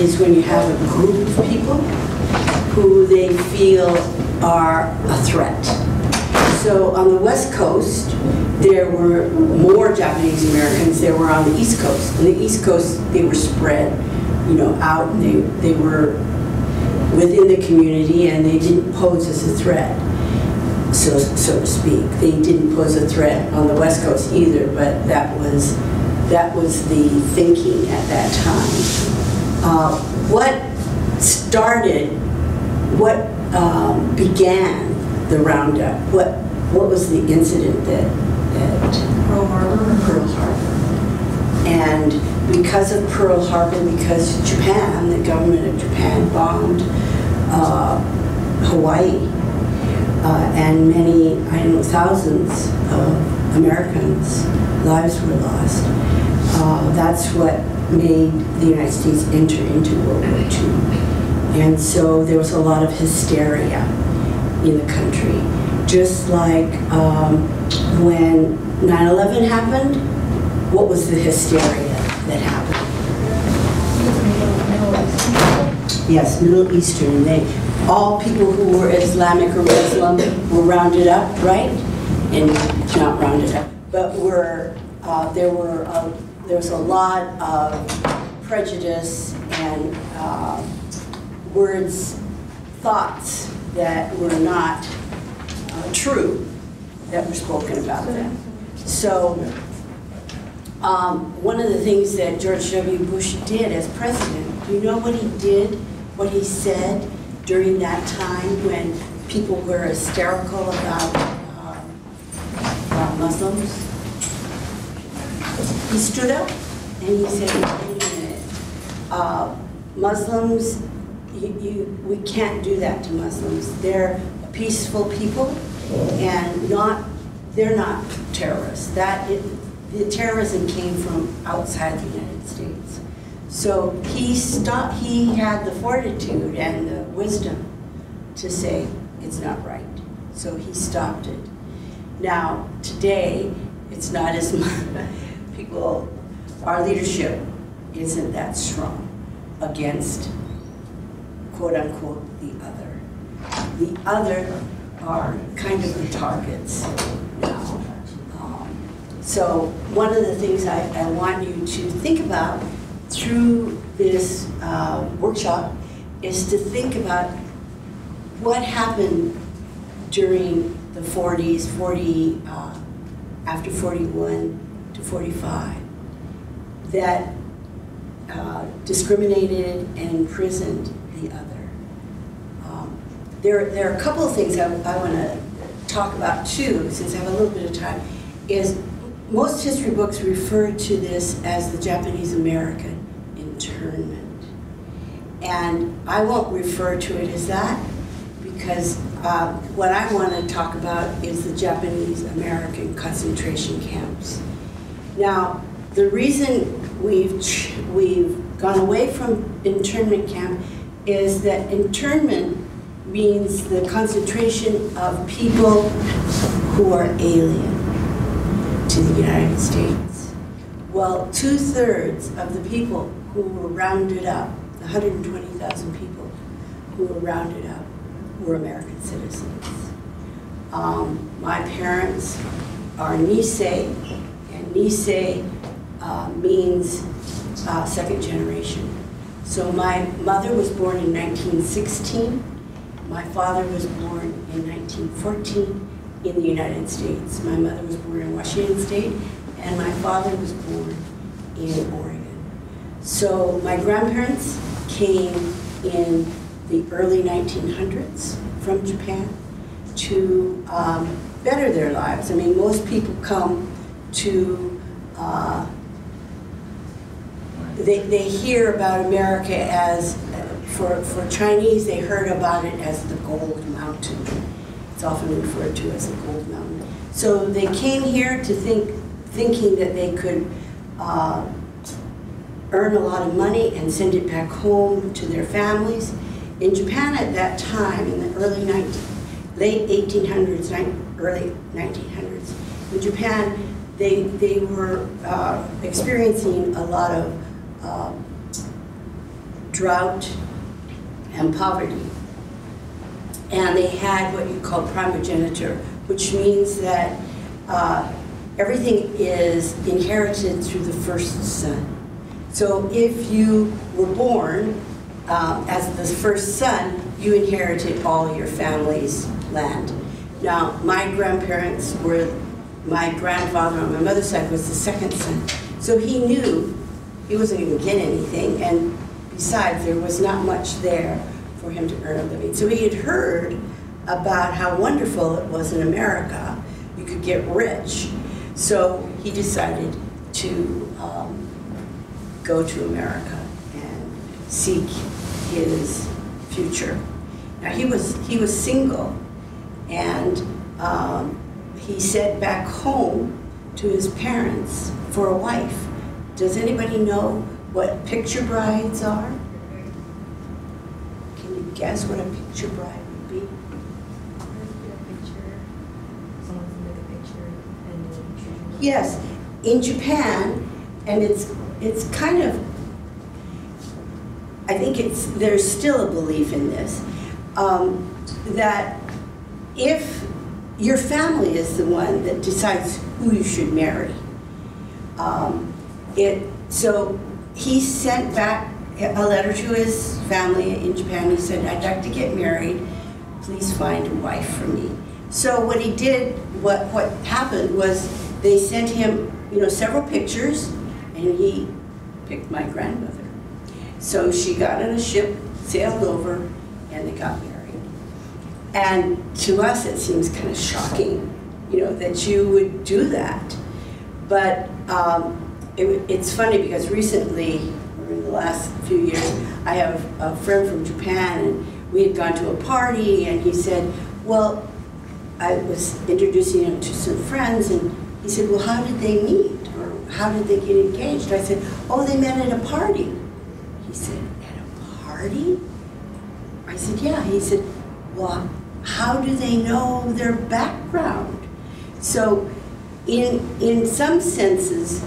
is when you have a group of people who they feel are a threat. So on the West Coast, there were more Japanese Americans than were on the East Coast. On the East Coast, they were spread, you know, out and they, they were within the community and they didn't pose as a threat, so, so to speak. They didn't pose a threat on the West Coast either, but that was, that was the thinking at that time. Uh, what started, what um, began the roundup? What, what was the incident that, that Pearl Harbor. Pearl Harbor. And because of Pearl Harbor, because Japan, the government of Japan bombed uh, Hawaii, uh, and many, I know thousands of Americans' lives were lost, uh, that's what made the United States enter into World War II. And so there was a lot of hysteria in the country. Just like um, when 9-11 happened, what was the hysteria that happened? Yes, Middle Eastern. They, all people who were Islamic or Muslim were rounded up, right? And not rounded up, but were uh, there were uh, there was a lot of prejudice and uh, words, thoughts that were not uh, true that were spoken about them. So um, one of the things that George W. Bush did as president, do you know what he did, what he said during that time when people were hysterical about uh, Muslims? He stood up and he said, uh, Muslims, you, you, we can't do that to Muslims. They're peaceful people and not, they're not terrorists. That, it, the terrorism came from outside the United States. So he stopped, he had the fortitude and the wisdom to say it's not right. So he stopped it. Now, today, it's not as much, people, our leadership isn't that strong against quote unquote the other. The other are kind of the targets now. Um, so one of the things I, I want you to think about through this uh, workshop is to think about what happened during the 40s, 40, uh, after 41 to 45, that uh, discriminated and imprisoned the other. Um, there, there are a couple of things I, I want to talk about too, since I have a little bit of time, is most history books refer to this as the Japanese American internment. And I won't refer to it as that because uh, what I want to talk about is the Japanese American concentration camps. Now, the reason we've, we've gone away from internment camp is that internment means the concentration of people who are alien to the United States. Well, two-thirds of the people who were rounded up, the 120,000 people who were rounded up, were American citizens. Um, my parents are Nisei, Nisei uh, means uh, second generation. So my mother was born in 1916. My father was born in 1914 in the United States. My mother was born in Washington State, and my father was born in Oregon. So my grandparents came in the early 1900s from Japan to um, better their lives. I mean, most people come to, uh, they, they hear about America as, for, for Chinese, they heard about it as the Gold Mountain. It's often referred to as the Gold Mountain. So they came here to think, thinking that they could uh, earn a lot of money and send it back home to their families. In Japan at that time, in the early 19, late 1800s, early 1900s, in Japan, they, they were uh, experiencing a lot of uh, drought, and poverty. And they had what you call primogeniture, which means that uh, everything is inherited through the first son. So if you were born uh, as the first son, you inherited all your family's land. Now, my grandparents were, my grandfather on my mother's side was the second son. So he knew he wasn't going to get anything, and besides, there was not much there for him to earn a living. So he had heard about how wonderful it was in America. You could get rich. So he decided to um, go to America and seek his future. Now he was he was single, and um, he said back home to his parents for a wife. Does anybody know what picture brides are? Can you guess what a picture bride would be? Yes, in Japan, and it's it's kind of I think it's there's still a belief in this um, that if your family is the one that decides who you should marry, um, it so he sent back a letter to his family in Japan. He said, "I'd like to get married. Please find a wife for me." So what he did, what what happened was they sent him, you know, several pictures, and he picked my grandmother. So she got on a ship, sailed over, and they got married. And to us, it seems kind of shocking, you know, that you would do that. But um, it, it's funny because recently, in the last few years, I have a friend from Japan, and we had gone to a party, and he said, well, I was introducing him to some friends, and he said, well, how did they meet? Or how did they get engaged? I said, oh, they met at a party. He said, at a party? I said, yeah. He said, well, how do they know their background? So in, in some senses,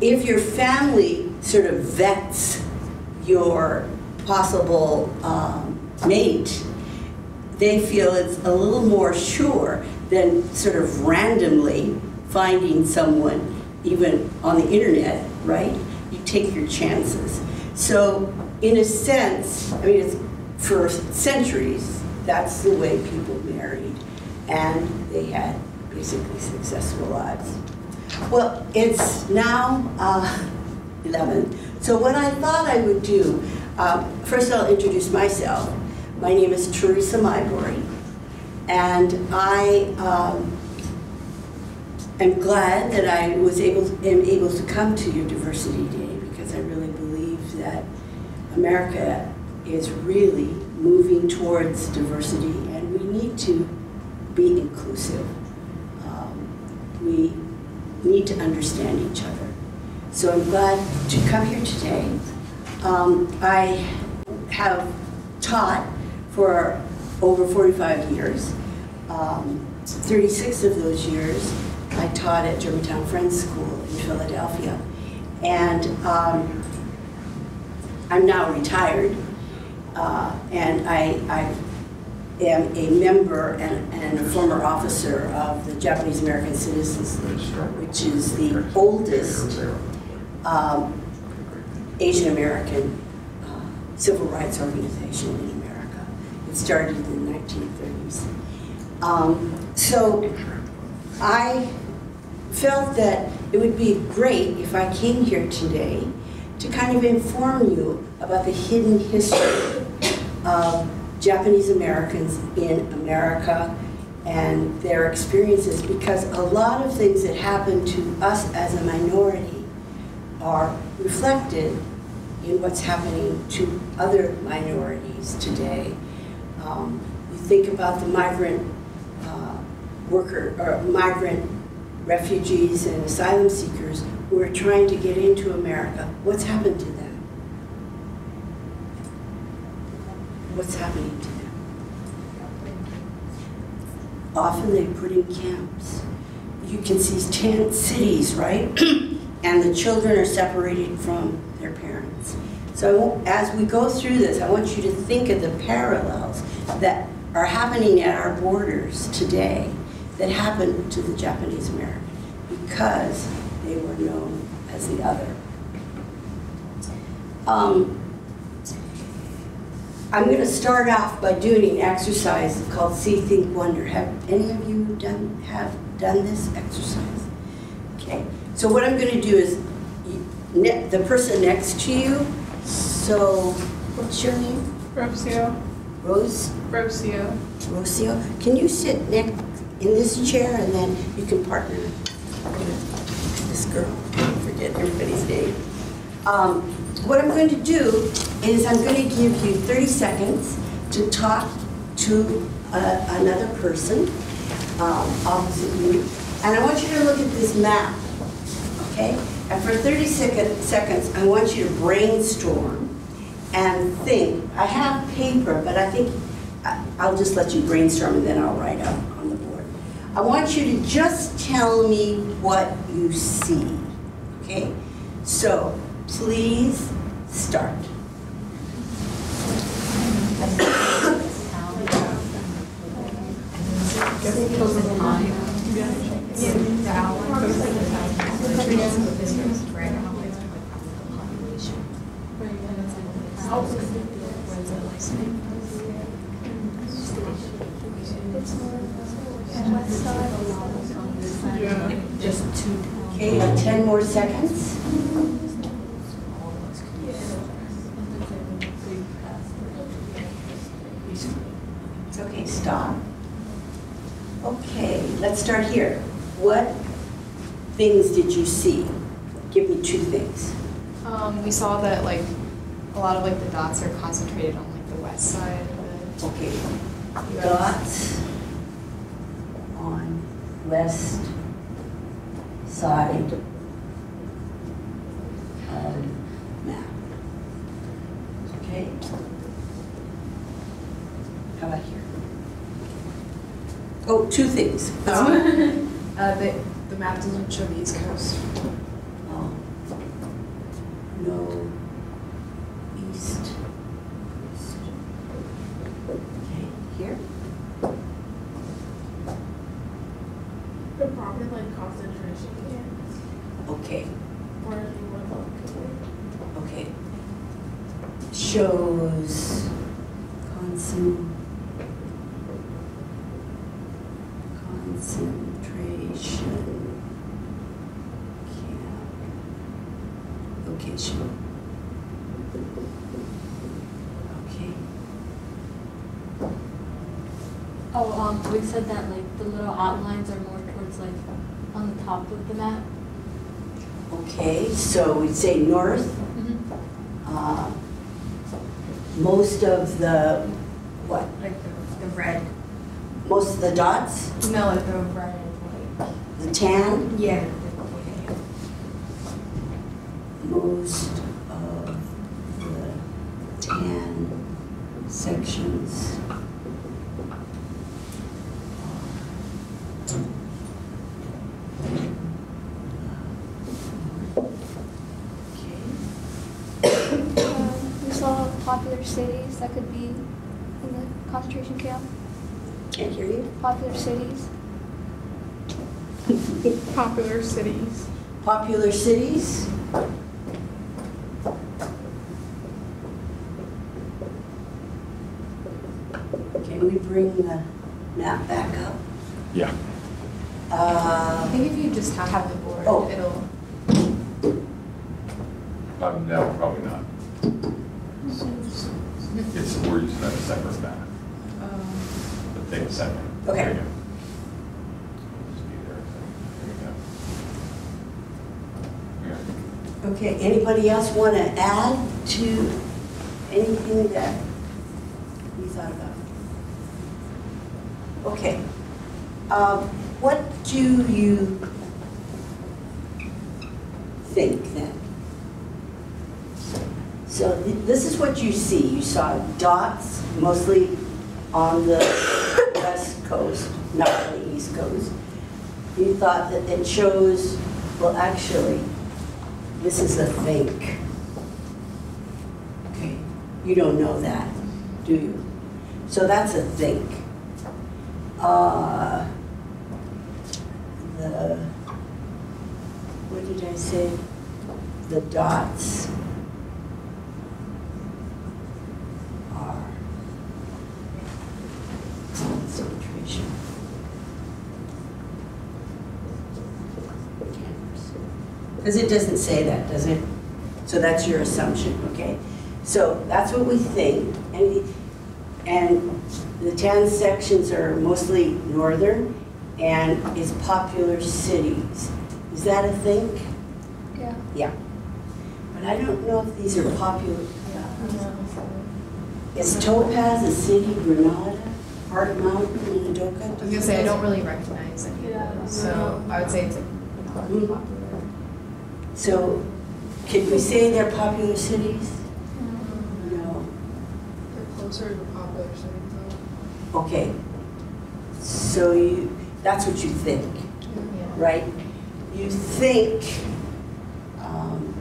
if your family sort of vets your possible um, mate, they feel it's a little more sure than sort of randomly finding someone, even on the internet, right? You take your chances. So, in a sense, I mean, it's, for centuries, that's the way people married, and they had basically successful lives. Well, it's now uh, 11. So what I thought I would do, um, first I'll introduce myself. My name is Teresa Maebori, and I um, am glad that I was able am able to come to your Diversity Day because I really believe that America is really moving towards diversity, and we need to be inclusive. Um, we need to understand each other. So I'm glad to come here today. Um, I have taught for over 45 years. Um, 36 of those years I taught at Germantown Friends School in Philadelphia. And um, I'm now retired, uh, and I, I am a member and, and, a former officer of the Japanese American Citizens League, which is the oldest um, Asian American uh, civil rights organization in America. It started in the 1930s. Um, so I felt that it would be great if I came here today to kind of inform you about the hidden history of Japanese Americans in America and their experiences because a lot of things that happen to us as a minority are reflected in what's happening to other minorities today. Um, you think about the migrant uh, worker or migrant refugees and asylum seekers who are trying to get into America. What's happened to them? What's happening to them? Often they put in camps. You can see tent cities, right? and the children are separated from their parents. So as we go through this, I want you to think of the parallels that are happening at our borders today that happened to the Japanese American because they were known as the other. Um, I'm going to start off by doing an exercise called See, Think, Wonder. Have any of you done have done this exercise? Okay. So what I'm going to do is ne- the person next to you. So what's your name? Rocio. Rose Rocio. Rocio. Can you sit next in this chair and then you can partner with this girl? I forget everybody's name. Um, what I'm going to do is I'm going to give you 30 seconds to talk to uh, another person um, opposite you. And I want you to look at this map, okay? And for 30 second, seconds, I want you to brainstorm and think. I have paper, but I think I- I'll just let you brainstorm and then I'll write up on the board. I want you to just tell me what you see, okay? So please start. Yeah. Okay, 10 more seconds. Okay, stop. Okay, let's start here. What things did you see? Give me two things. Um, we saw that like a lot of like the dots are concentrated on like the west side of the Okay, US. dots on west side of map. Okay? How about here? Oh, two things. Oh. uh, the, the map doesn't show the east coast. Oh. No east. Okay, here? The probably like concentration camps. Okay, Or if you want to look okay. Shows concent, concentration camp location. Okay, Oh, um, we said that like the little outlines are more towards like on the top of the map. okay, so we'd say north, uh, most of the, what, Like the, the red. most of the dots, No, like the red like the tan, yeah. most of the tan sections. Okay, Um, we saw popular cities that could be in the concentration camp. can't hear you. Popular cities. Popular cities. Popular cities? Can we bring the map back up? Yeah. I Uh, think if you just have, have the board, Oh. it'll. Um, no, probably not. It's, we're using a separate map, Um, but take a second. Okay. There you go. Just be there. There you go. Okay, anybody else want to add to anything that you thought about? Okay. Um, What do you think then? So th- this is what you see. You saw dots mostly on the west coast, not the east coast. You thought that it shows, well, actually, this is a think. You don't know that, do you? So that's a think. Uh, The, what did I say? The dots are concentration. Because it doesn't say that, does it? So that's your assumption, okay? So that's what we think, and, and the ten sections are mostly northern and is popular cities. Is that a think? Yeah. Yeah. But I don't know if these are popular. Yeah. Is Topaz a city, Granada, Heart Mountain, Minidoka? I was gonna say, I don't really recognize any of those, so I would say it's a Mm. So, could we say they're popular cities? No. They're closer to the popular cities though. Okay. So you, that's what you think, Yeah. right? You think um,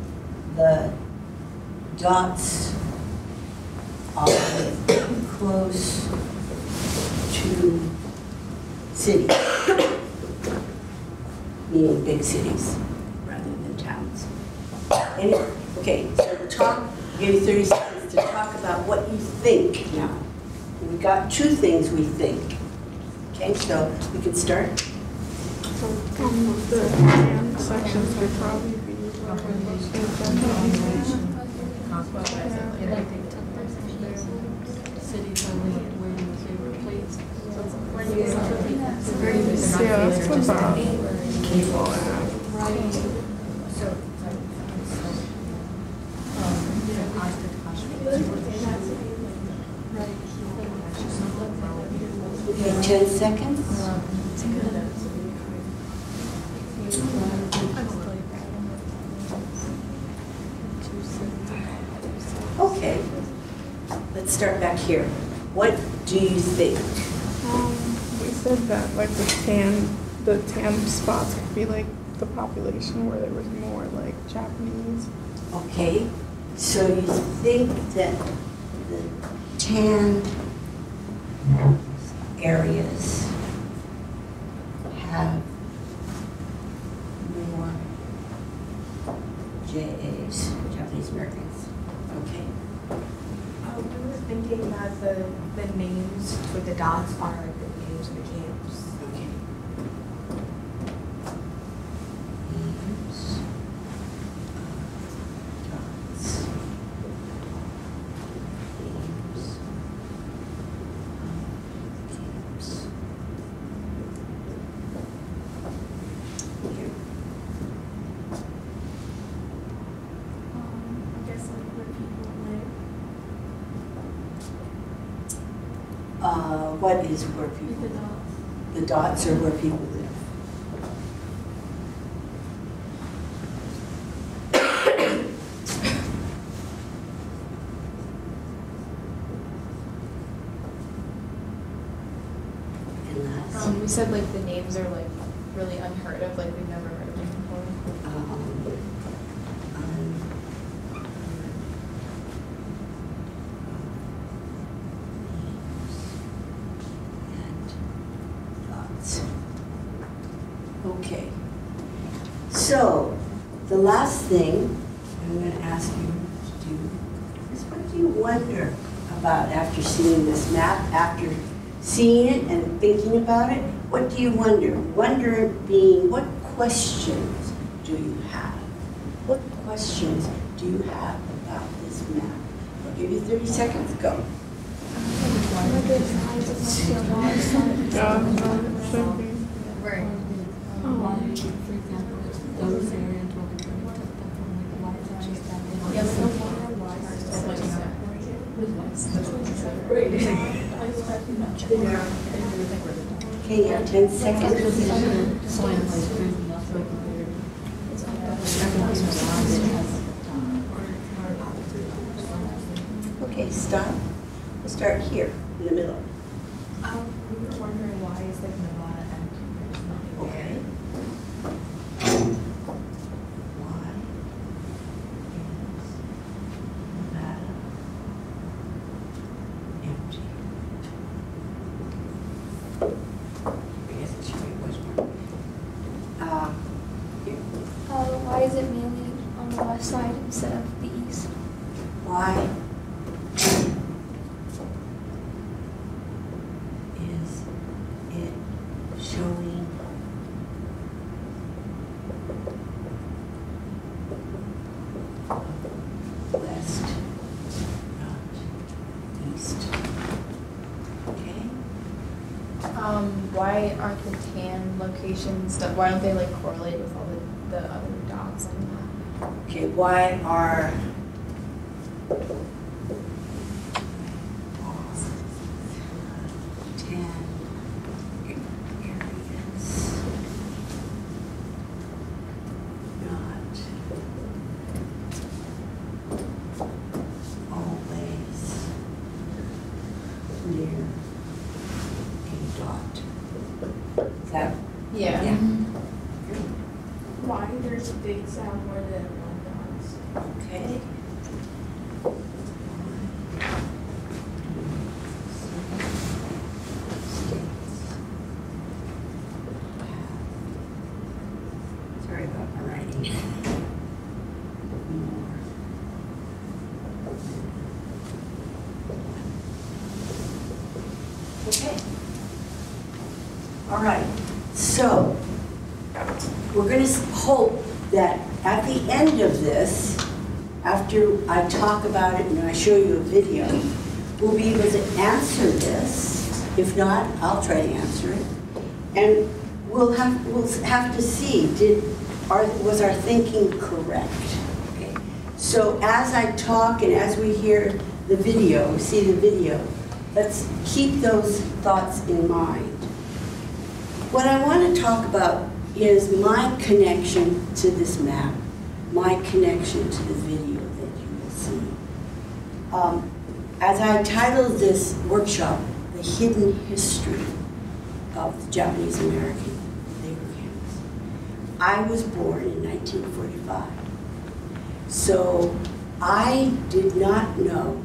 the dots are close to cities, meaning big cities rather than towns. Any- Okay, so talk, give you 30 seconds to talk about what you think now. We've got two things we think. Okay, so we can start. So um, the tan sections would probably be. Yeah, that's about people have. Right. Okay, 10 seconds. Okay, let's start back here. What do you think? Um, we said that like the tan, the tan spots could be like the population where there was more like Japanese. Okay, so you think that the tan areas have more JAs, Japanese Americans, okay? Uh, we were thinking that the, the names with the dots are the names of the camps. Okay. Names of dots. Names of camps. Here. I guess like where people live. Uh, what is where people live? The dots are where people live. Um, we said like the names are like really unheard of, like we've never heard of them before. um, um, names and dots. Okay. So, the last thing I'm going to ask you to do is what do you wonder about after seeing this map, after seeing it and thinking about it? What do you wonder? Wonder being, what questions do you have? What questions do you have about this map? I'll give you 30 seconds, go. Right. Why, Okay, yeah, 10 seconds. Okay, stop. We'll start here, in the middle. Um, we were wondering why is like Nevada empty, there's nothing Okay. there. Why is Nevada the west side instead of the east. Why? Is it showing? West, not east. Okay? Um, why aren't the tan locations, why don't they like correlate with all the, the other dots on Okay, why are ten areas not always near a dot? Is that that? Yeah. Yeah. Why there's a big sound more than one dots? Okay. About my writing. Okay. All right, so we're going to hope that at the end of this, after I talk about it and I show you a video, we'll be able to answer this. If not, I'll try to answer it. And we'll have, we'll have to see, did, our, was our thinking correct? Okay. So as I talk and as we hear the video, see the video, let's keep those thoughts in mind. What I want to talk about is my connection to this map, my connection to the video that you will see. Um, as I titled this workshop, The Hidden History of the Japanese American I was born in 1945. So I did not know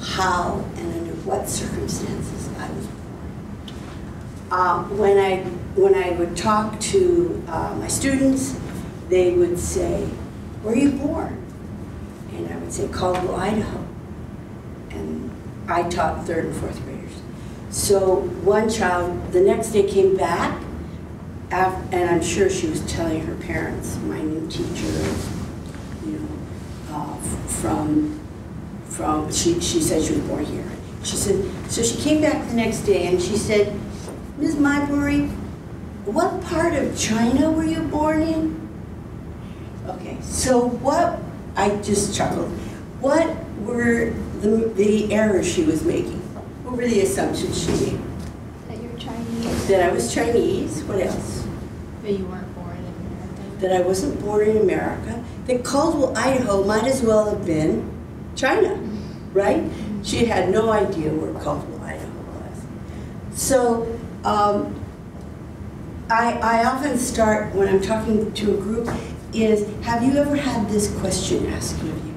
how and under what circumstances I was born. Uh, when I when I would talk to uh, my students, they would say, "Where are you born?" And I would say, "Caldwell, Idaho." And I taught third and fourth graders. So one child, the next day came back, and I'm sure she was telling her parents, my new teacher, you know, uh, from from she she said she was born here. She said so. She came back the next day and she said. Ms. Maebori, what part of China were you born in? Okay, so what, I just chuckled. What were the, the errors she was making? What were the assumptions she made? That you're Chinese. That I was Chinese, what else? But you weren't born in America? That I wasn't born in America. That Caldwell, Idaho might as well have been China, right? She had no idea where Caldwell, Idaho was. So, um, I, I often start when I'm talking to a group is, have you ever had this question asked of you?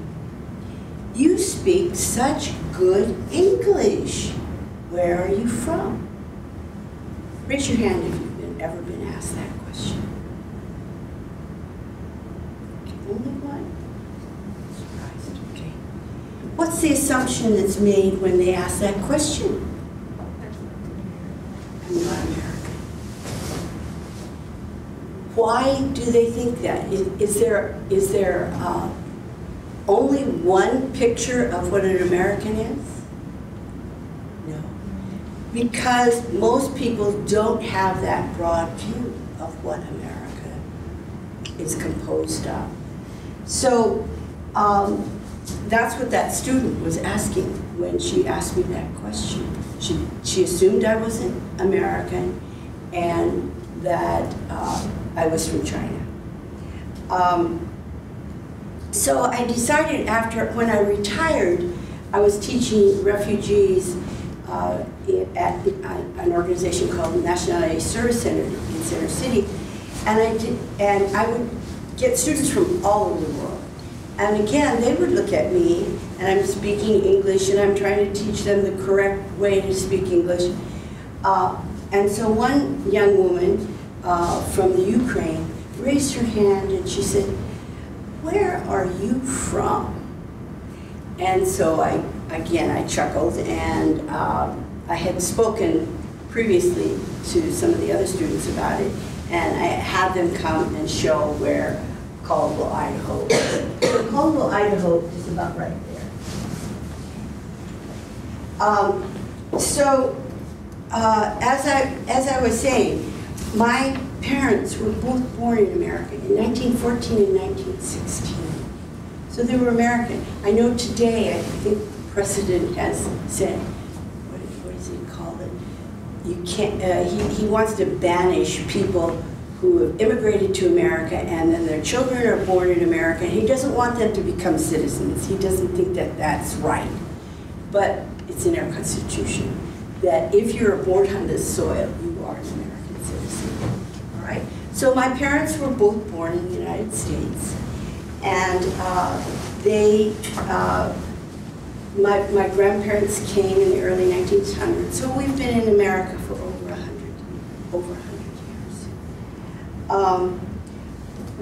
You speak such good English. Where are you from? Raise your hand if been, ever been asked that question. Okay, Only one? Surprised, okay. What's the assumption that's made when they ask that question? I'm not American. Why do they think that? Is, is there, is there uh, only one picture of what an American is? Because most people don't have that broad view of what America is composed of. So um, that's what that student was asking when she asked me that question. She, she assumed I was an American and that uh, I was from China. Um, so I decided after, when I retired, I was teaching refugees uh, at an organization called the Nationality Service Center in Center City. And I did, and I would get students from all over the world. And again, they would look at me, and I'm speaking English, and I'm trying to teach them the correct way to speak English. Uh, and so one young woman uh, from the Ukraine raised her hand and she said, where are you from? And so I, again, I chuckled, and um, I had spoken previously to some of the other students about it, and I had them come and show where Caldwell, Idaho is. Caldwell, Idaho is about right there. Um, So, uh, as I, as I was saying, my parents were both born in America in 1914 and 1916. So they were American. I know today, I think president has said, what, what does he call it? You can't, uh, he, he wants to banish people who have immigrated to America and then their children are born in America. He doesn't want them to become citizens. He doesn't think that that's right. But it's in our Constitution that if you're born on this soil, you are an American citizen. All right? So my parents were both born in the United States. And uh, they, uh, my, my grandparents came in the early 1900s. So we've been in America for over 100, over 100 years. Um,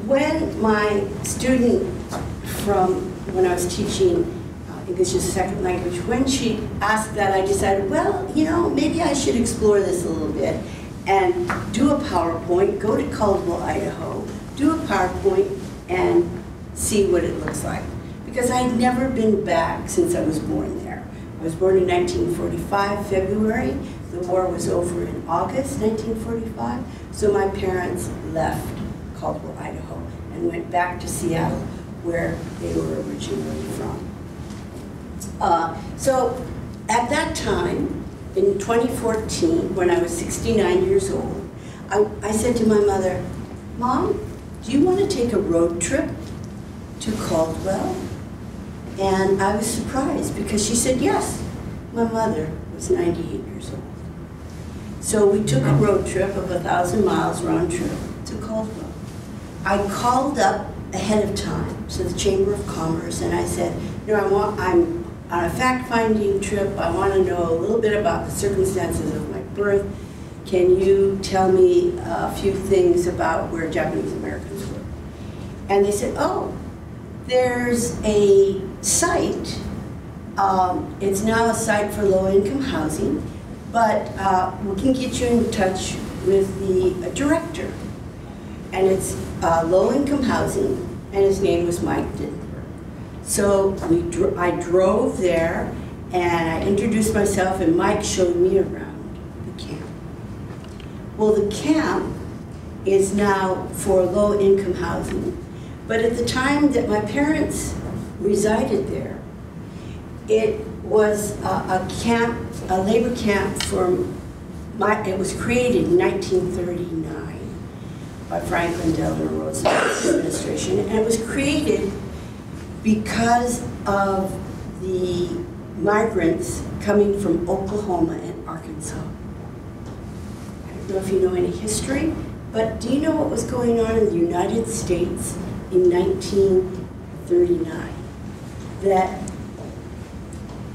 when my student from, when I was teaching uh, English as a second language, when she asked that, I decided, well, you know, maybe I should explore this a little bit and do a PowerPoint, go to Caldwell, Idaho, do a PowerPoint and see what it looks like. Because I'd never been back since I was born there. I was born in 1945, February. The war was over in August 1945. So my parents left Caldwell, Idaho, and went back to Seattle, where they were originally from. Uh, So at that time, in 2014, when I was 69 years old, I, I said to my mother, Mom, do you want to take a road trip to Caldwell? And I was surprised because she said yes. My mother was 98 years old. So we took a road trip of a thousand miles round trip to Caldwell. I called up ahead of time to the Chamber of Commerce and I said, you know, I want, I'm on a fact-finding trip. I want to know a little bit about the circumstances of my birth. Can you tell me a few things about where Japanese Americans were? And they said, oh, there's a site. Um, it's now a site for low-income housing, but uh, we can get you in touch with the uh, director. And it's uh, low-income housing, and his name was Mike Dittenberg. So we, I drove there, and I introduced myself, and Mike showed me around the camp. Well, the camp is now for low-income housing, but at the time that my parents resided there, it was a, a camp, a labor camp for my, it was created in 1939 by Franklin Delano Roosevelt's administration, and it was created because of the migrants coming from Oklahoma and Arkansas. I don't know if you know any history, but do you know what was going on in the United States in 1939 that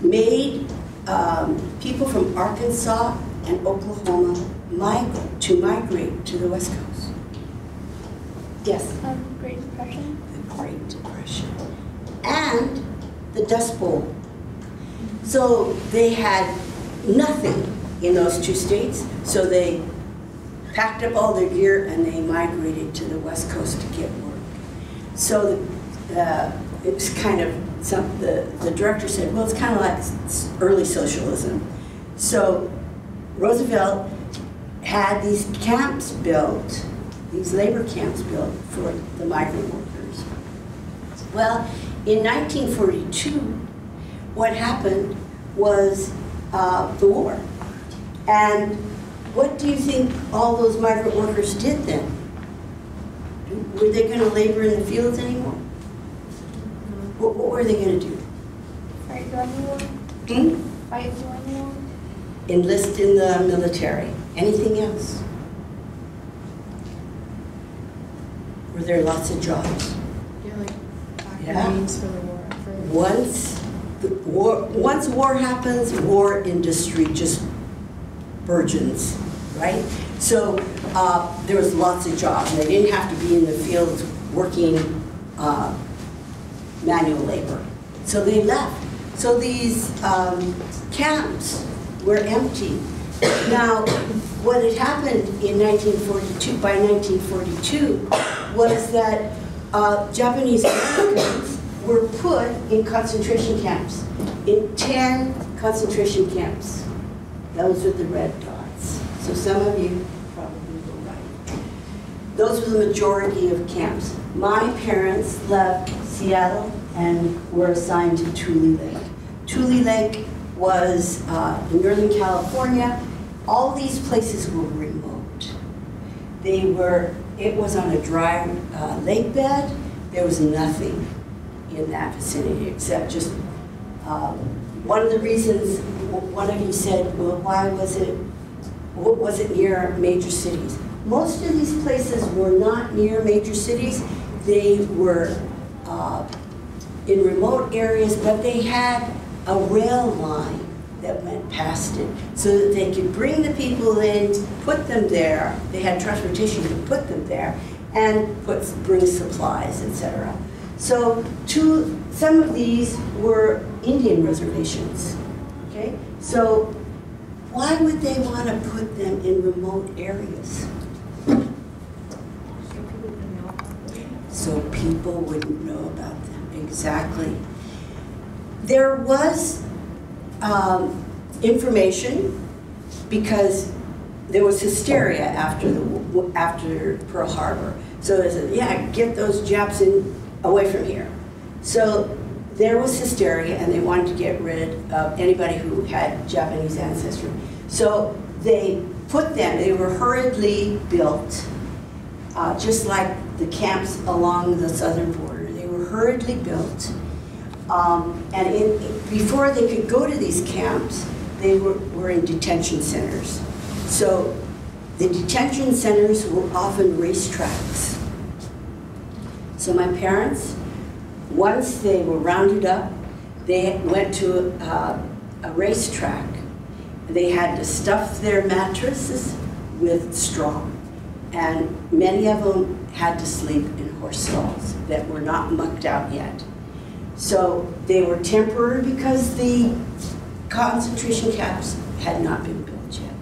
made um, people from Arkansas and Oklahoma migrate, to migrate to the West Coast? Yes? Um, Great Depression. the Great Depression, and the Dust Bowl. So they had nothing in those two states, so they packed up all their gear and they migrated to the West Coast to get work. So the, uh, it was kind of some, the, the director said, well, it's kind of like early socialism. So Roosevelt had these camps built, these labor camps built for the migrant workers. Well, in 1942, what happened was uh, the war. And what do you think all those migrant workers did then? Were they going to labor in the fields anymore? What, what were they going to do? Fight the war. Hmm? Fight during the. Enlist in the military. Anything else? Were there lots of jobs? Yeah, like Yeah. for the war effort. Once the war, once war happens, war industry just burgeons, right? So uh, there was lots of jobs. They didn't have to be in the fields working uh, manual labor. So they left. So these um, camps were empty. Now, what had happened in 1942, by 1942, was that uh, Japanese Americans were put in concentration camps, in 10 concentration camps. Those are the red dots. So some of you probably were right. Those were the majority of camps. My parents left Seattle and were assigned to Tule Lake. Tule Lake was uh, in Northern California. All these places were remote. They were, it was on a dry uh, lake bed. There was nothing in that vicinity except just, um, one of the reasons, one of you said, well, why was it, what was it near major cities? Most of these places were not near major cities. They were uh, in remote areas, but they had a rail line that went past it so that they could bring the people in, put them there. They had transportation to put them there and put, bring supplies, etc. So two, some of these were Indian reservations, okay? So why would they want to put them in remote areas? So people would know about them. So people wouldn't know about them. Exactly. There was um, information because there was hysteria after the after Pearl Harbor. So they said, "Yeah, get those Japs in away from here." So there was hysteria, and they wanted to get rid of anybody who had Japanese ancestry. So they put them. They were hurriedly built uh, just like the camps along the southern border. They were hurriedly built. Um, and before they could go to these camps, they were, were in detention centers. So the detention centers were often racetracks. So my parents, once they were rounded up, they went to uh, a racetrack. They had to stuff their mattresses with straw and many of them had to sleep in horse stalls that were not mucked out yet. So they were temporary because the concentration camps had not been built yet.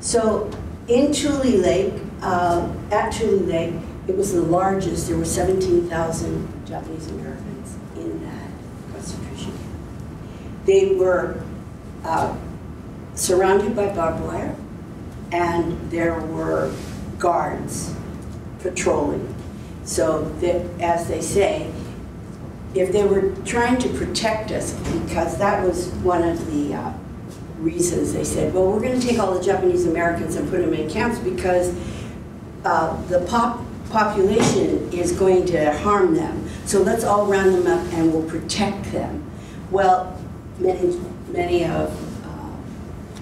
So in Tule Lake, uh, at Tule Lake, it was the largest. There were 17,000 Japanese Americans in that concentration camp. They were uh, surrounded by barbed wire and there were guards patrolling. So that, as they say, if they were trying to protect us, because that was one of the uh, reasons they said, well, we're going to take all the Japanese Americans and put them in camps because uh, the pop population is going to harm them. So let's all round them up and we'll protect them. Well, many, many of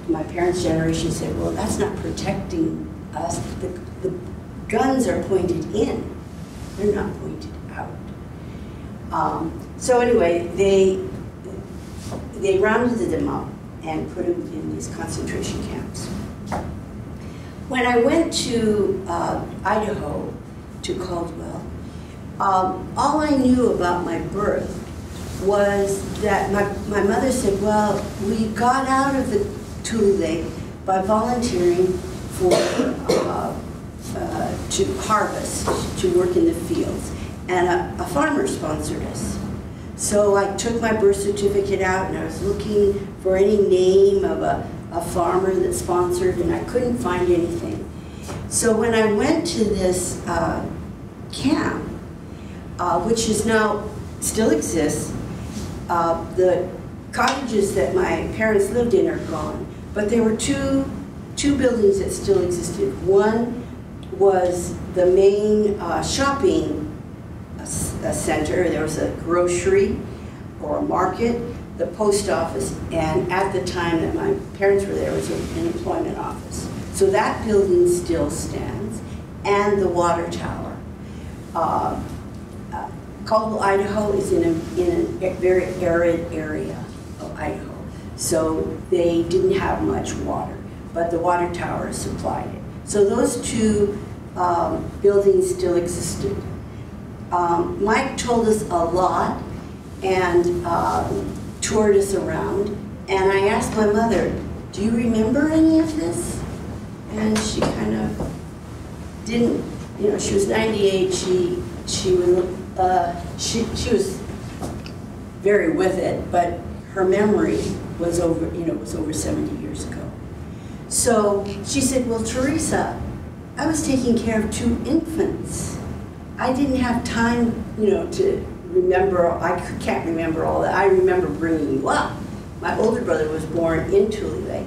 my parents' generation said, well, that's not protecting us. The, the guns are pointed in, they're not pointed out. Um, so anyway, they, they rounded them up and put them in these concentration camps. When I went to uh, Idaho, to Caldwell, um, all I knew about my birth was that my, my mother said, well, we got out of the Tule by volunteering for uh, uh, to harvest, to work in the fields, and a, a farmer sponsored us. So I took my birth certificate out and I was looking for any name of a, a farmer that sponsored, and I couldn't find anything. So when I went to this uh, camp, uh, which is now still exists, uh, the cottages that my parents lived in are gone. But there were two, two buildings that still existed. One was the main uh, shopping uh, uh, center. There was a grocery or a market, the post office, and at the time that my parents were there, was an employment office. So that building still stands, and the water tower. Uh, uh, Caldwell, Idaho is in a, in a very arid area of Idaho. So they didn't have much water, but the water tower supplied it. So those two um, buildings still existed. um, Mike told us a lot and um, toured us around. And I asked my mother, do you remember any of this? And she kind of didn't, you know, she was 98, she, she was, uh, she, she was very with it, but her memory was over, you know, was over 70 years ago. So she said, well, Teresa, I was taking care of two infants. I didn't have time, you know, to remember, I can't remember all that. I remember bringing you up. My older brother was born in Tule Lake.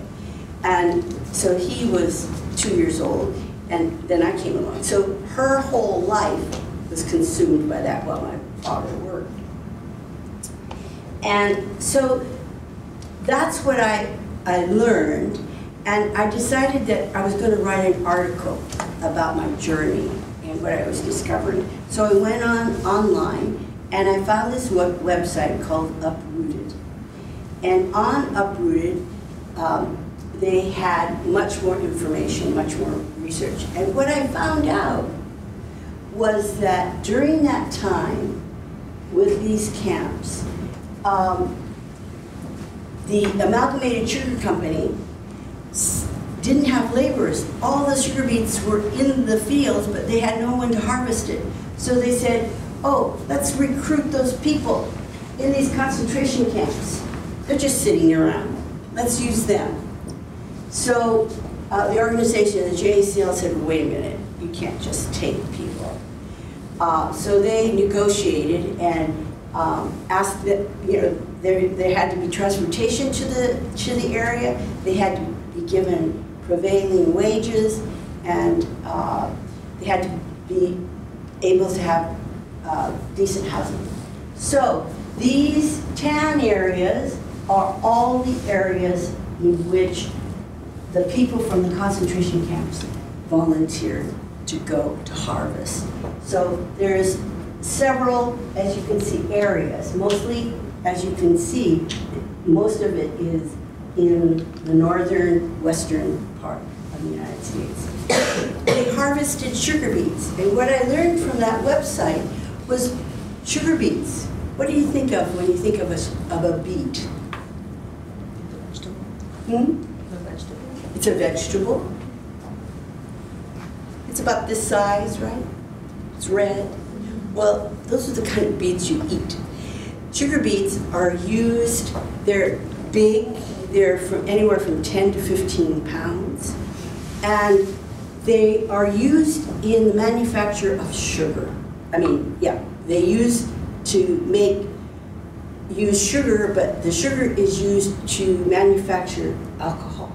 And so he was two years old, and then I came along. So her whole life was consumed by that while my father worked. And so that's what I, I learned, and I decided that I was going to write an article about my journey and what I was discovering. So I went on online and I found this web website called Uprooted. And on Uprooted, um, they had much more information, much more research. And what I found out was that during that time with these camps, um, the Amalgamated Sugar Company didn't have laborers. All the sugar beets were in the fields, but they had no one to harvest it. So they said, oh, let's recruit those people in these concentration camps. They're just sitting around. Let's use them. So uh, the organization, the JACL said, wait a minute, you can't just take people. Uh, So they negotiated and um, asked that, you know, there, there had to be transportation to the, to the area. They had to given prevailing wages and uh, they had to be able to have uh, decent housing. So these tan areas are all the areas in which the people from the concentration camps volunteered to go to harvest. So there's several, as you can see, areas. Mostly, as you can see, most of it is in the northern, western part of the United States. They harvested sugar beets, and what I learned from that website was sugar beets. What do you think of when you think of a, of a beet? Hmm? Vegetable. It's a vegetable. It's about this size, right? It's red. Well, those are the kind of beets you eat. Sugar beets are used, they're big, they're from anywhere from 10 to 15 pounds, and they are used in the manufacture of sugar. I mean, yeah, they use to make, use sugar, but the sugar is used to manufacture alcohol.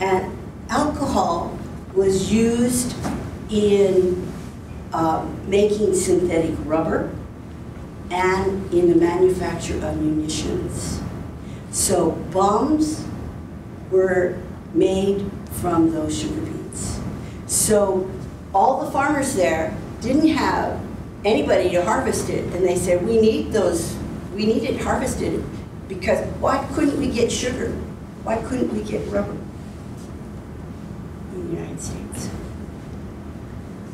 And alcohol was used in um, making synthetic rubber and in the manufacture of munitions. So bombs were made from those sugar beets. So all the farmers there didn't have anybody to harvest it, and they said, we need those, we need it harvested, because why couldn't we get sugar? Why couldn't we get rubber in the United States?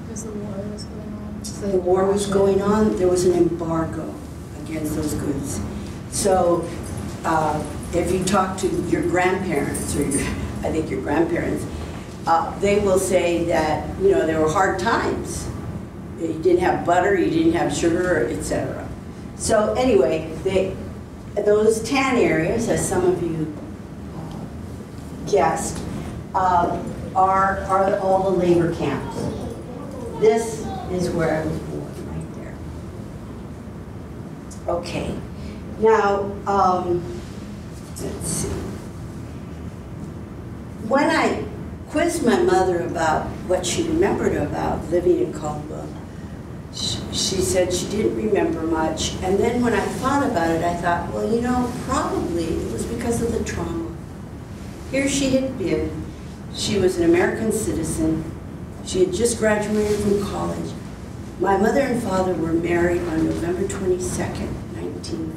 Because the war was going on. So The war was going on, there was an embargo against those goods. So uh, if you talk to your grandparents, or your, I think your grandparents, uh, they will say that, you know, there were hard times. You didn't have butter, you didn't have sugar, etc. So anyway, they, those tan areas, as some of you uh, guessed, uh, are, are all the labor camps. This is where I was born, right there. Okay, now, um, let's see. When I quizzed my mother about what she remembered about living in Caldwell, sh- she said she didn't remember much. And then when I thought about it, I thought, well, you know, probably it was because of the trauma. Here she had been, she was an American citizen, she had just graduated from college. My mother and father were married on November 22nd, 1941.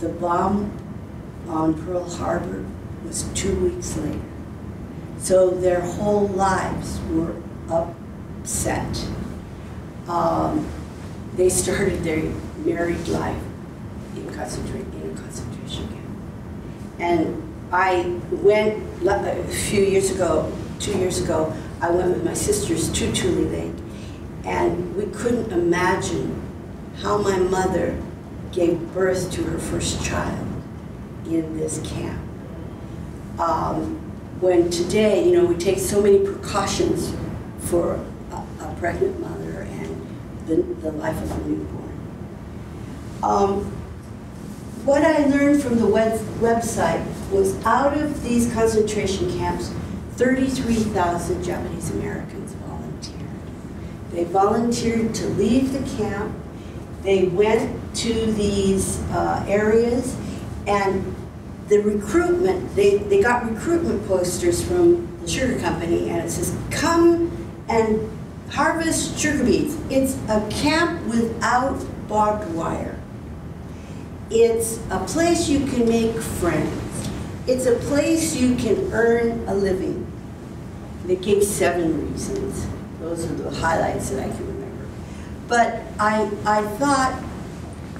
The bomb on Pearl Harbor was two weeks later. So their whole lives were upset. Um, they started their married life in concentrate in a concentration camp. And I went a few years ago, two years ago, I went with my sisters to Tule Lake, and we couldn't imagine how my mother gave birth to her first child in this camp. Um, when today, you know, we take so many precautions for a, a pregnant mother and the, the life of a newborn. Um, what I learned from the web, website was out of these concentration camps, 33,000 Japanese Americans volunteered. They volunteered to leave the camp. They went to these uh, areas and the recruitment, they, they got recruitment posters from the sugar company and it says, come and harvest sugar beets. It's a camp without barbed wire. It's a place you can make friends. It's a place you can earn a living. They gave seven reasons. Those are the highlights that I can. But I, I thought,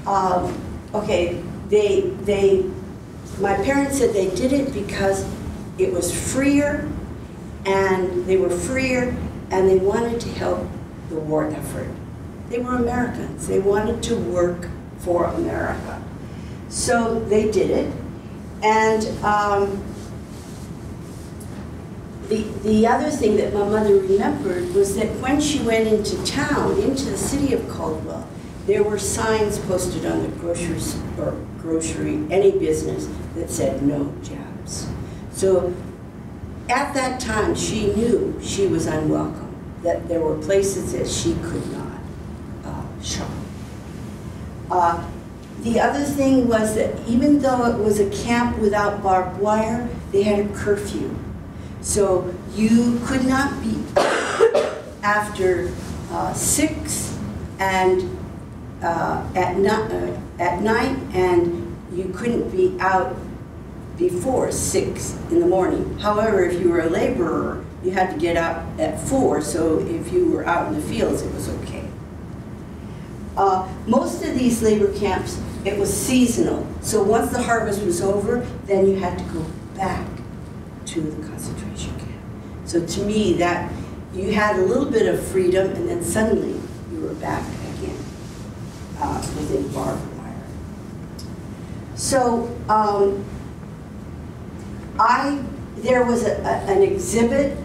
um, okay, they, they, my parents said they did it because it was freer and they were freer and they wanted to help the war effort. They were Americans. They wanted to work for America. So they did it. And um, the, the other thing that my mother remembered was that when she went into town, into the city of Caldwell, there were signs posted on the grocers or grocery, any business that said no Japs. So at that time, she knew she was unwelcome, that there were places that she could not uh, shop. Uh, the other thing was that even though it was a camp without barbed wire, they had a curfew. So you could not be after uh, six and uh, at, uh, at night, and you couldn't be out before six in the morning. However, if you were a laborer, you had to get up at four, so if you were out in the fields, it was okay. Uh, most of these labor camps, it was seasonal. So once the harvest was over, then you had to go back to the concentration. So to me, that you had a little bit of freedom, and then suddenly you were back again uh, within barbed wire. So um, I there was a, a, an exhibit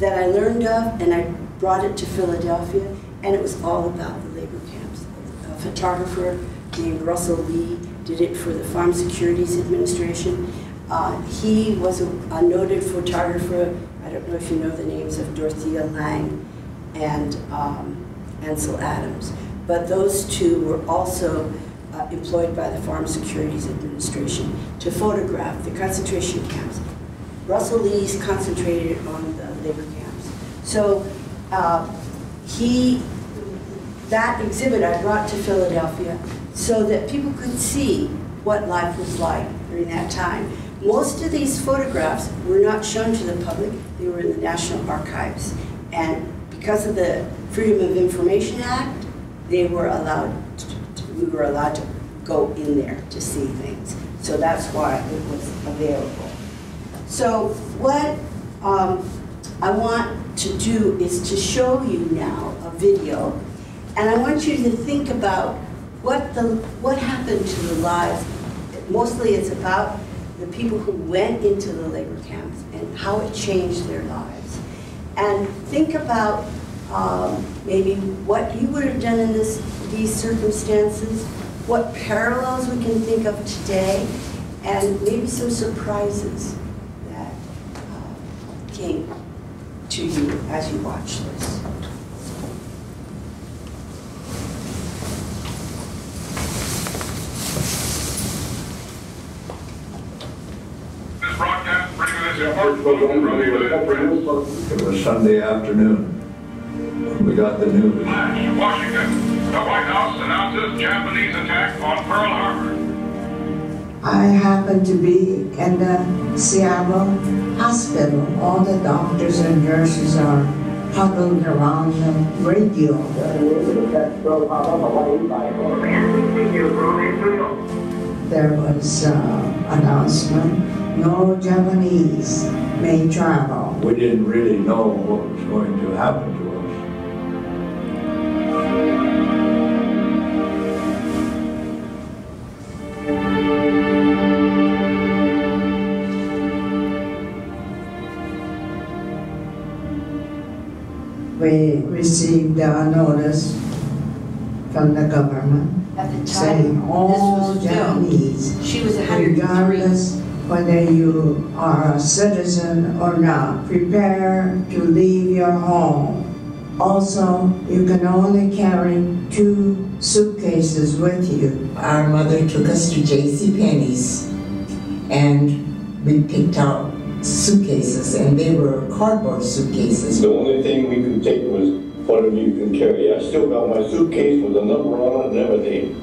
that I learned of, and I brought it to Philadelphia, and it was all about the labor camps. A photographer named Russell Lee did it for the Farm Securities Administration. Uh, he was a, a noted photographer. I don't know if you know the names of Dorothea Lange and um, Ansel Adams, but those two were also uh, employed by the Farm Securities Administration to photograph the concentration camps. Russell Lee's concentrated on the labor camps. So uh, he, that exhibit I brought to Philadelphia so that people could see what life was like during that time. Most of these photographs were not shown to the public, they were in the National Archives. And because of the Freedom of Information Act, they were allowed, to, we were allowed to go in there to see things. So that's why it was available. So what um, I want to do is to show you now a video, and I want you to think about what the what happened to the lives. Mostly, it's about the people who went into the labor camps and how it changed their lives. And think about um, maybe what you would have done in this these circumstances, what parallels we can think of today, and maybe some surprises that uh, came to you as you watch this. This broadcast brings this important from the It was Sunday afternoon. We got the news. Flash, Washington. The White House announces Japanese attack on Pearl Harbor. I happened to be in the Seattle hospital. All the doctors and nurses are huddled around the radio. There was uh, announcement, no Japanese may travel. We didn't really know what was going to happen to us. We received a notice from the government At the saying time, all this was filmed. Japanese, She was 103. regardless whether you are a citizen or not, prepare to leave your home. Also, you can only carry two suitcases with you. Our mother took us to J.C. Penney's and we picked out suitcases and they were cardboard suitcases. The only thing we could take was whatever you can carry. I still got my suitcase with a number on it and everything.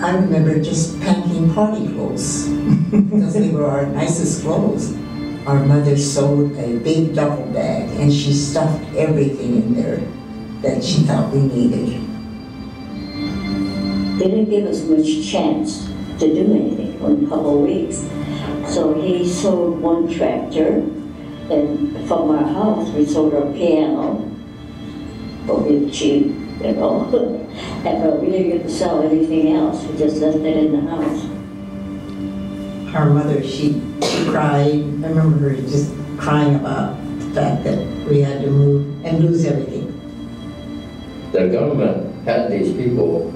I remember just packing party clothes because they were our nicest clothes. Our mother sewed a big duffel bag and she stuffed everything in there that she thought we needed. They didn't give us much chance to do anything for a couple of weeks. So he sold one tractor, and from our house, we sold our piano, but we cheap, you know. And uh, we didn't get to sell anything else, we just left it in the house. Our mother, she, she cried. I remember her just crying about the fact that we had to move and lose everything. The government had these people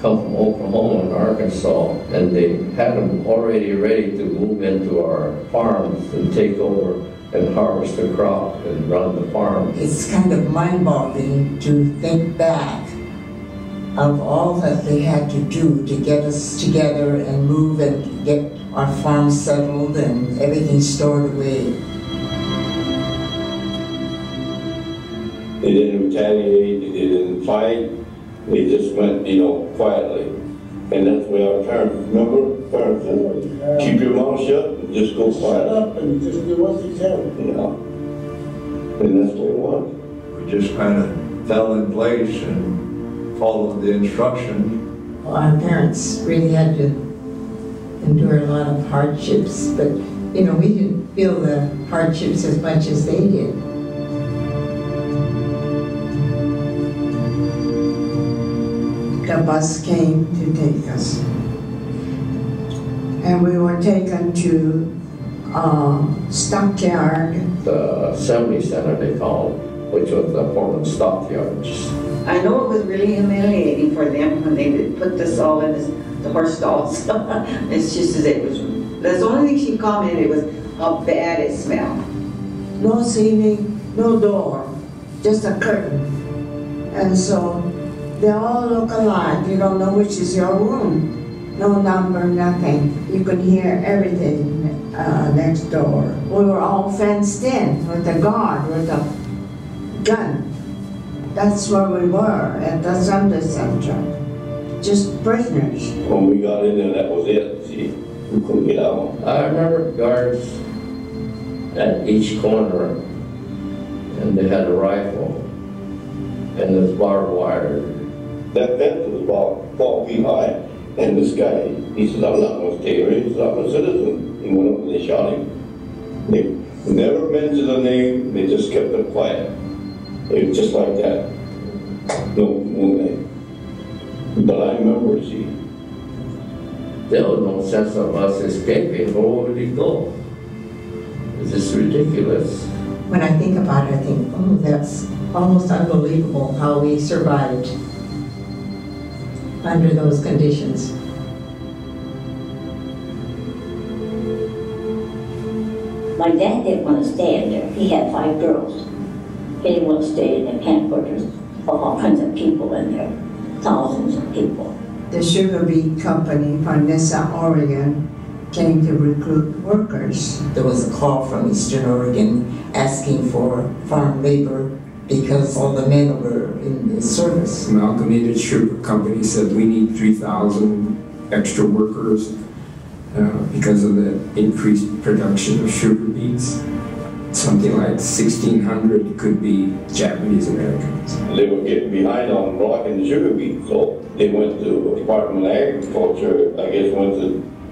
come from Oklahoma and Arkansas, and they had them already ready to move into our farms and take over and harvest the crop and run the farm. It's kind of mind-boggling to think back of all that they had to do to get us together and move and get our farm settled and everything stored away. They didn't retaliate, they didn't fight, they just went, you know, quietly. And that's why our parents, remember, parents said, oh, keep your mouth shut and just go quiet. up and just do what they tell you. You know? And that's what it was. We just kind of fell in place and followed the instruction. Well, Our parents really had to endure a lot of hardships, but, you know, we didn't feel the hardships as much as they did. The bus came to take us. And we were taken to uh, Stockyard. The assembly center, they call it, which was the Portland stockyards. I know it was really humiliating for them when they put this all in this, the horse stalls. It's just as it was, that's the only thing she commented, was how bad it smelled. no ceiling, no door, just a curtain. And so they all look alike. You don't know which is your room. No number, nothing. You could hear everything uh, next door. We were all fenced in with a guard, with a gun. That's where we were at the assembly center. Just prisoners. When we got in there, that was it, see? We couldn't get out. I remember guards at each corner, and they had a rifle, and this barbed wire. That fence was about twelve feet high, and this guy, he said, I'm not gonna he said, I'm a citizen. He went up and they shot him. They never mentioned a name, they just kept it quiet. It was just like that. No, no name. But I remember, see, There was no sense of us escaping. Where would we go? It's just ridiculous. When I think about it, I think, oh, that's almost unbelievable how we survived under those conditions. My dad didn't want to stay in there. He had five girls. He didn't want to stay in the camp where there's all kinds of people in there, thousands of people. The sugar beet company from Nyssa, Oregon, came to recruit workers. There was a call from Eastern Oregon asking for farm labor because all the men were in the service. Amalgamated Sugar Company said we need three thousand extra workers. uh, because of the increased production of sugar beets. Something like 1,600 could be Japanese Americans. They were getting behind on blocking the sugar beet, so they went to Department of Agriculture, I guess went to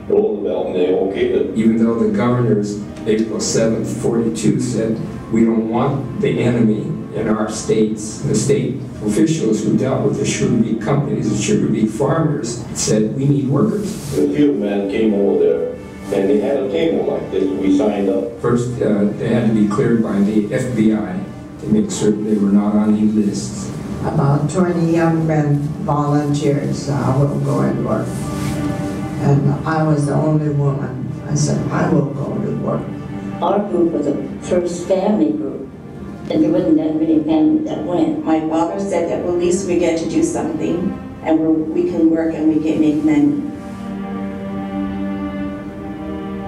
Roosevelt, and they okayed it. Even though the governors, April 7th, 42, said, we don't want the enemy in our states, the state officials who dealt with the sugar beet companies, the sugar beet farmers, said, we need workers. The field man came over there, and they had a table like this, we signed up. First, uh, they had to be cleared by the FBI to make certain they were not on any lists. About 20 young men volunteered, so I will go and work. And I was the only woman. I said, I will go to work. Our group was the first family group, and there wasn't that many families that went. My father said that at least we get to do something and we can work and we can make money.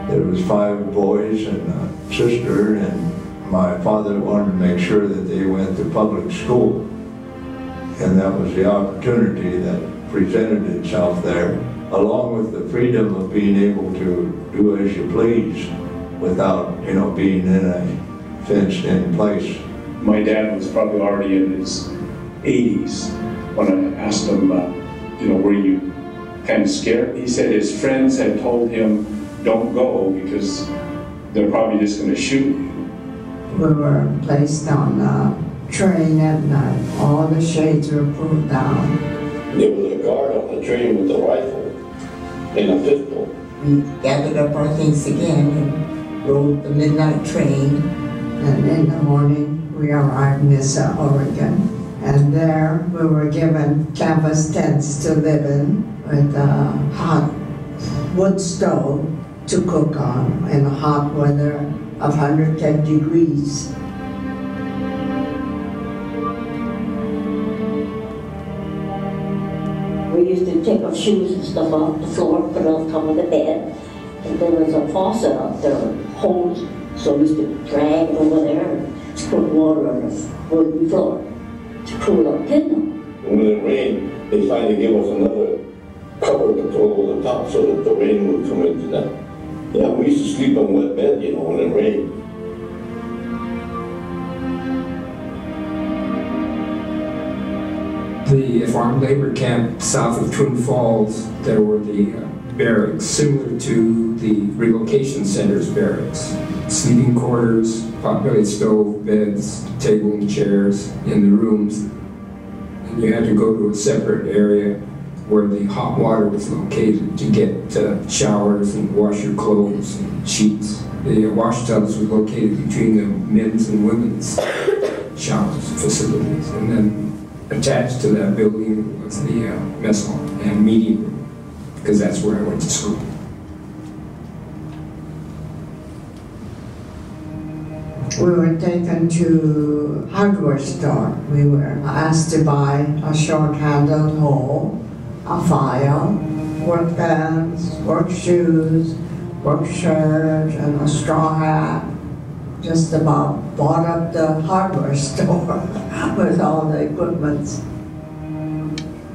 There was five boys and a sister, and my father wanted to make sure that they went to public school. And that was the opportunity that presented itself there, along with the freedom of being able to do as you please without, you know, being in a fenced-in place. My dad was probably already in his 80s when I asked him, uh, you know, were you kind of scared? He said his friends had told him, don't go because they're probably just going to shoot you. We were placed on a train at night. All the shades were pulled down. There was a guard on the train with a rifle and a pistol. We gathered up our things again and rode the midnight train. And in the morning, we arrived in Nyssa, Oregon. And there, we were given canvas tents to live in with a hot wood stove to cook on in the hot weather of 110 degrees. We used to take our shoes and stuff off the floor, put it on top of the bed, and there was a faucet up there, hose, so we used to drag it over there on the wooden floor to cool our kindle. When it rained, they finally gave us another cover to throw over the top so that the rain would come into that. Yeah, we used to sleep on wet bed, you know, when it rained. The farm labor camp south of Twin Falls, there were the uh, barracks similar to the relocation center's barracks. Sleeping quarters, pot-bellied stove, beds, table and chairs in the rooms. And you had to go to a separate area where the hot water was located to get uh, showers and wash your clothes and sheets. The wash tubs were located between the men's and women's showers facilities. And then attached to that building was the uh, mess hall and meeting room, because that's where I went to school. We were taken to hardware store. We were asked to buy a short-handled hoe, a file, work pants, work shoes, work shirt, and a straw hat. Just about bought up the hardware store with all the equipments.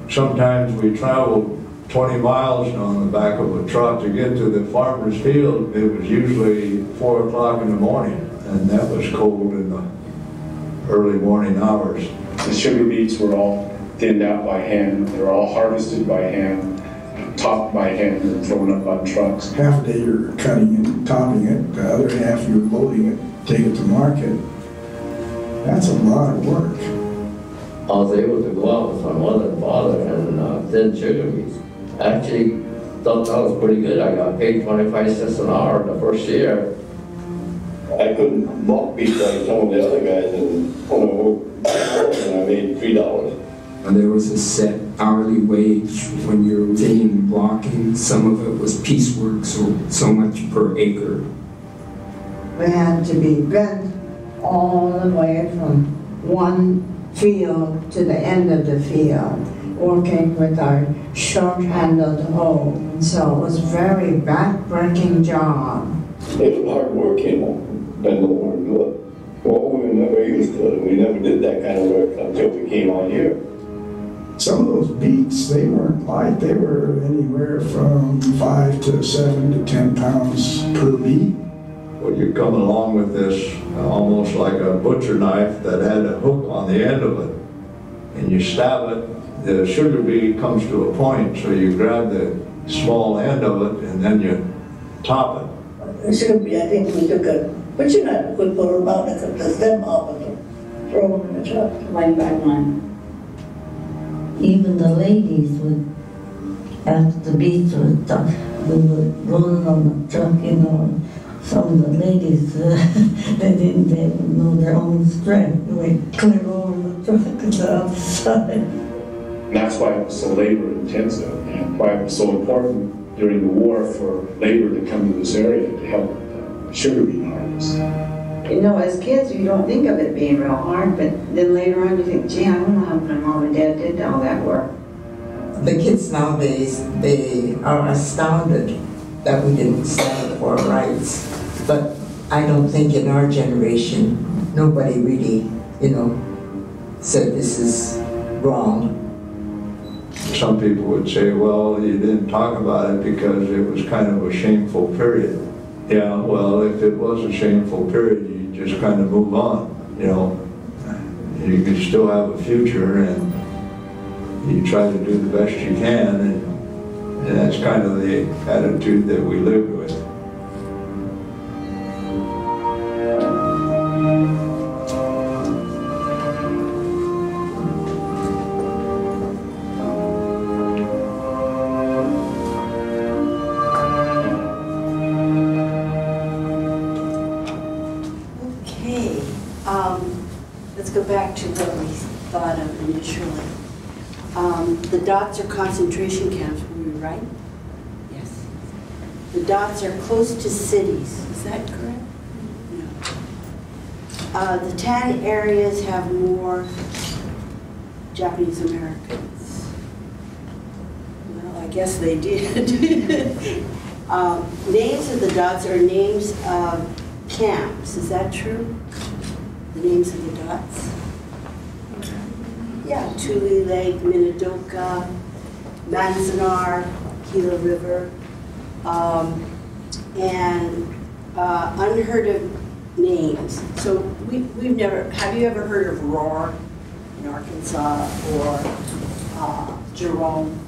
Sometimes we traveled 20 miles on the back of a truck to get to the farmer's field. It was usually 4 o'clock in the morning, and that was cold in the early morning hours. The sugar beets were all thinned out by hand. They were all harvested by hand, topped by hand, and thrown up on trucks. Half a day you're cutting and topping it, the other half you're loading it, take it to market. That's a lot of work. I was able to go out with my mother and father and uh, thin sugar beets. Actually, thought that was pretty good. I got paid 25 cents an hour the first year. I couldn't bulk beat like some of the other guys, and when I worked, and I made three dollars. And there was a set hourly wage when you're thinning and blocking. Some of it was piecework, so so much per acre. We had to be bent all the way from one field to the end of the field, working with our short-handled hoe. So it was a very back-breaking job. It was hard work, you know, bend over and do it. Well, we were never used to it, we never did that kind of work until we came out here. some of those beets, they weren't light, they were anywhere from five to seven to 10 pounds per beet. Well, you come along with this uh, almost like a butcher knife that had a hook on the end of it. And you stab it, the sugar beet comes to a point, so you grab the small end of it and then you top it. It should be, I think we took a, but you're not, we put them out, and cut the stem off and throw them in the truck. one by one. Even the ladies would, after the beets were done, we would roll on the truck, you know. Some of the ladies, uh, they didn't, they know their own strength, would clear over the truck and the other side. And that's why it was so labor intensive and why it was so important during the war for labor to come to this area to help sugar beet harvest. You know, as kids, you don't think of it being real hard, but then later on you think, gee, I don't know how my mom and dad did all that work. The kids nowadays, they are astounded that we didn't stand for our rights. But I don't think in our generation, nobody really, you know, said this is wrong. Some people would say, well, you didn't talk about it because it was kind of a shameful period. Yeah, well, if it was a shameful period, you just kind of move on, you know. You can still have a future and you try to do the best you can and, and that's kind of the attitude that we live with. Thought. Um, the dots are concentration camps, were we right? Yes. The dots are close to cities, is that correct? No. Uh, the tan areas have more Japanese Americans. Well, I guess they did. Um, Names of the dots are names of camps, is that true? The names of the dots? Yeah, Tule Lake, Minidoka, Manzanar, Gila River, um, and uh, unheard of names. So we, we've never, have you ever heard of Rohwer in Arkansas or uh, Jerome?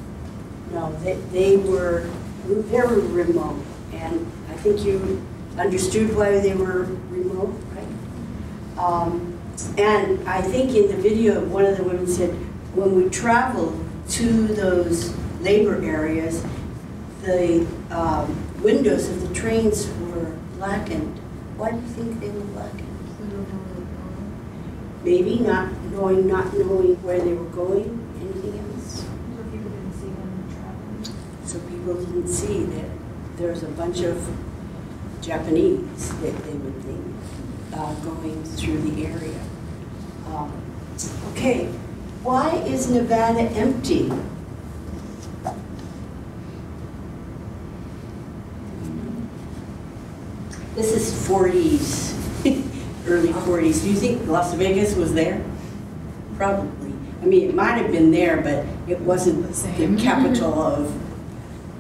No, they, they were very remote, and I think you understood why they were remote, right? Um, and I think in the video, one of the women said, when we traveled to those labor areas, the um, windows of the trains were blackened. Why do you think they were blackened? Maybe not knowing, not knowing where they were going. Anything else? So people didn't see them traveling. So people didn't see that there was a bunch of Japanese that they would think uh, going through the area. Um, okay, why is Nevada empty? This is 40s, early 40s. Do you think Las Vegas was there? Probably. I mean, it might have been there, but it wasn't the capital of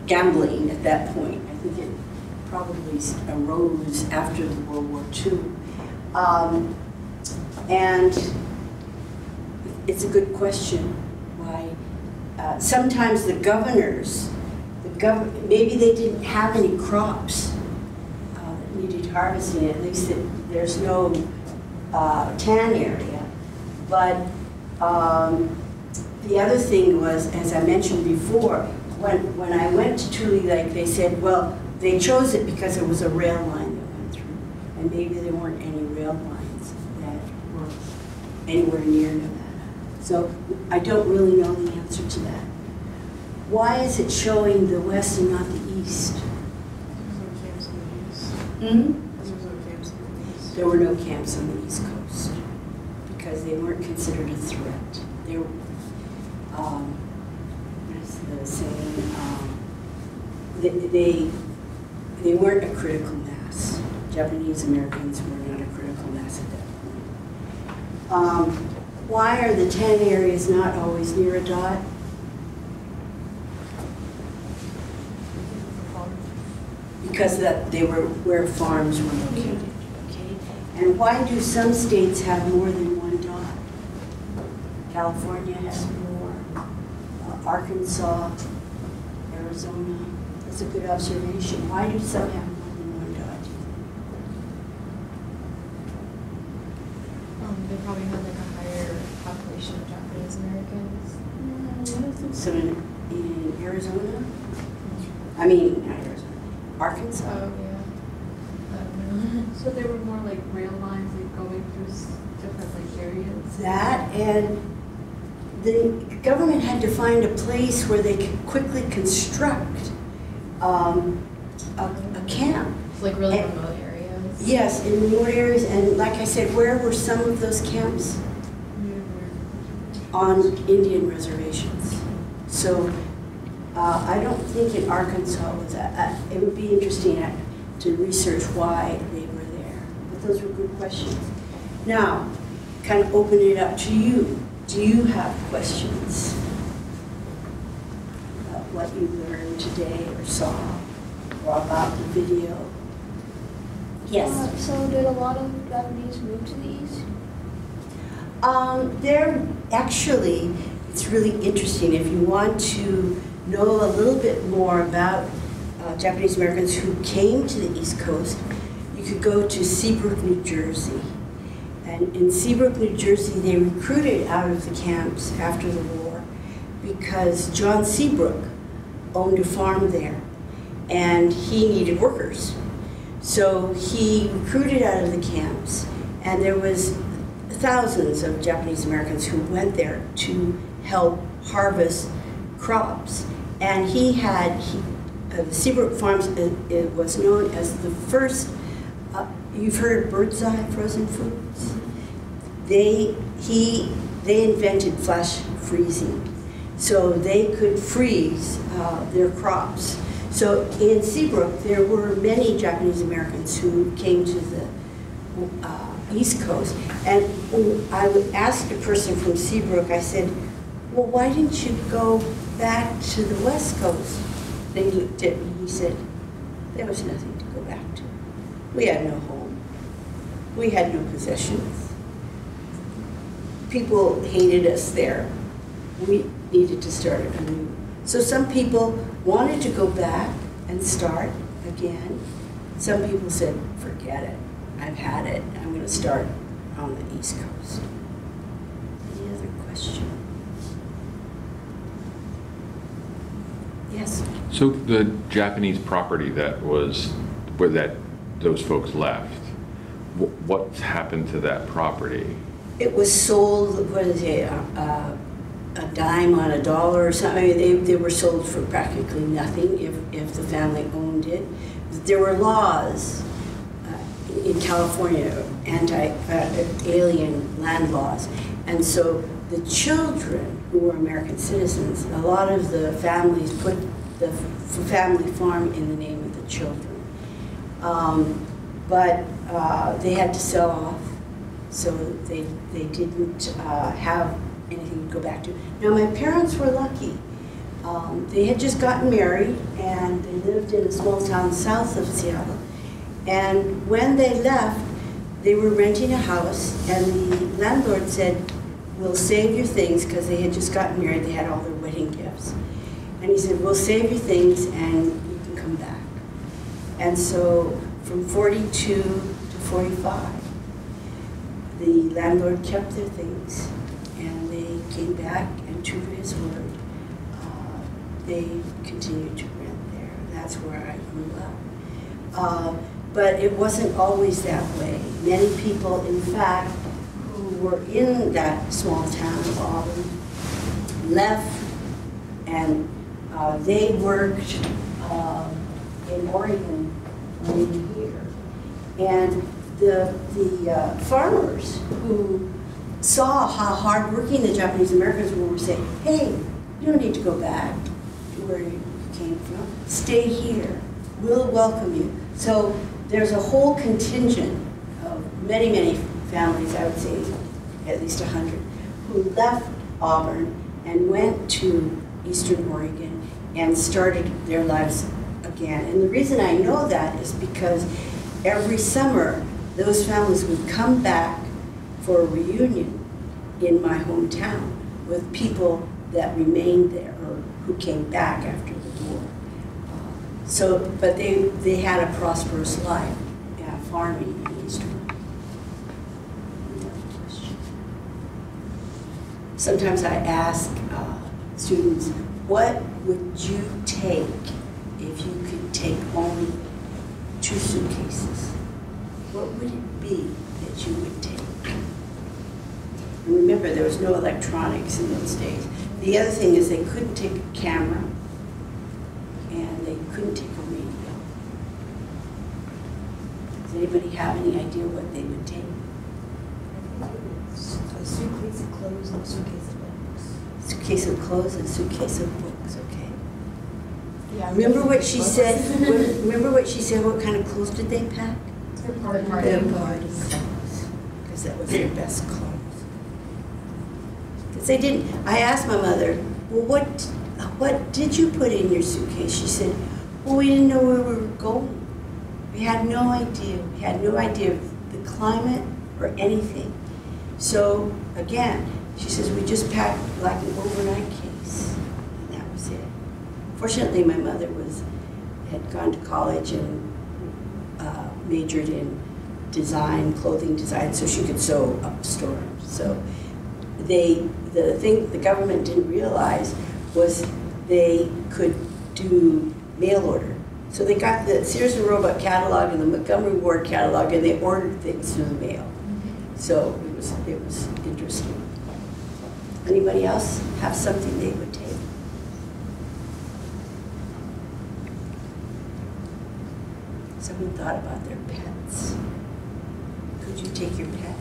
gambling at that point. I think it probably arose after the World War II. Um, and it's a good question why. Uh, sometimes the governors, the gov- maybe they didn't have any crops uh, that needed harvesting, at least that there's no uh, tan area. But um, the other thing was, as I mentioned before, when, when I went to Tule Lake, they said, well, they chose it because there was a rail line that went through. And maybe there weren't any rail lines that were anywhere near Nevada. So I don't really know the answer to that. Why is it showing the west and not the east? Hmm? There were no camps on the east coast because they weren't considered a threat. They were, um, what is the saying? Um, they, they, they weren't a critical mass. Japanese Americans were not a critical mass at that point. Um, why are the 10 areas not always near a dot? Because that, they were where farms were located, okay? And why do some states have more than one dot? California has more, uh, Arkansas, Arizona. That's a good observation. Why do some have more than one dot? Um, they probably had like a higher population of Japanese Americans. So in, in Arizona? I mean, not Arizona, Arkansas? Oh, yeah. I don't know. So there were more like rail lines like going through s- different like areas? That and the government had to find a place where they could quickly construct um, a, a camp. It's like really And- remote areas. Yes, in remote areas, and like I said, where were some of those camps? On Indian reservations. So uh, I don't think in Arkansas was that, it would be interesting to research why they were there. But those were good questions. Now, kind of open it up to you. Do you have questions about what you learned today or saw or about the video? Yes. Uh, So did a lot of Japanese move to the east? Um, they're actually, it's really interesting. If you want to know a little bit more about uh, Japanese Americans who came to the East Coast, you could go to Seabrook, New Jersey. And in Seabrook, New Jersey, they recruited out of the camps after the war because John Seabrook owned a farm there and he needed workers. So he recruited out of the camps and there was thousands of Japanese Americans who went there to help harvest crops. And he had, he, uh, the Seabrook Farms, it, it was known as the first, uh, you've heard of Birds Eye frozen foods? They, he, they invented flash freezing. So they could freeze uh, their crops. So in Seabrook, there were many Japanese Americans who came to the uh, East Coast. And I would ask a person from Seabrook, I said, well, why didn't you go back to the West Coast? They looked at me, he said, there was nothing to go back to. We had no home. We had no possessions. People hated us there. We needed to start anew. So some people wanted to go back and start again. Some people said, forget it. I've had it. I'm going to start on the East Coast. Any other question? Yes. So the Japanese property that was, where that, those folks left, wh- what's happened to that property? It was sold, what is it, a, a dime on a dollar or something. They, they were sold for practically nothing if, if the family owned it. There were laws uh, in California, anti-alien land laws. And so the children who were American citizens, a lot of the families put the family farm in the name of the children. Um, but uh, they had to sell off, so they, they didn't uh, have anything to go back to. Now, my parents were lucky. Um, they had just gotten married and they lived in a small town south of Seattle. And when they left, they were renting a house, and the landlord said, We'll save your things, because they had just gotten married, they had all their wedding gifts. And he said, We'll save your things and you can come back. And so from 42 to 45, the landlord kept their things came back and true to his word, uh, they continued to rent there. That's where I grew up. Uh, but it wasn't always that way. Many people, in fact, who were in that small town of Auburn left and uh, they worked uh, in Oregon maybe here. And the, the uh, farmers who saw how hardworking the Japanese Americans were were saying, hey, you don't need to go back to where you came from. Stay here. We'll welcome you. So there's a whole contingent of many, many families, I would say at least 100, who left Auburn and went to Eastern Oregon and started their lives again. And the reason I know that is because every summer, those families would come back for a reunion in my hometown with people that remained there or who came back after the war. Uh, So, but they, they had a prosperous life, farming in Eastern. Sometimes I ask uh, students, what would you take if you could take only two suitcases? What would it be that you would take? And remember, there was no electronics in those days. The other thing is they couldn't take a camera and they couldn't take a radio. Does anybody have any idea what they would take? A suitcase of clothes and a suitcase of books. Suitcase of clothes and suitcase of books, okay. Yeah. Remember what she said, what- remember what she said, what kind of clothes did they pack? Their party. Their party clothes, because that was their best clothes. They didn't, I asked my mother, well, what, what did you put in your suitcase? She said, well, we didn't know where we were going. We had no idea, we had no idea of the climate or anything. So, again, she says, we just packed like an overnight case, and that was it. Fortunately, my mother was, had gone to college and uh, majored in design, clothing design, so she could sew up a store. So they, the thing the government didn't realize was they could do mail order. So they got the Sears and Roebuck catalog and the Montgomery Ward catalog, and they ordered things through the mail. So it was, it was interesting. Anybody else have something they would take? Someone thought about their pets. Could you take your pet?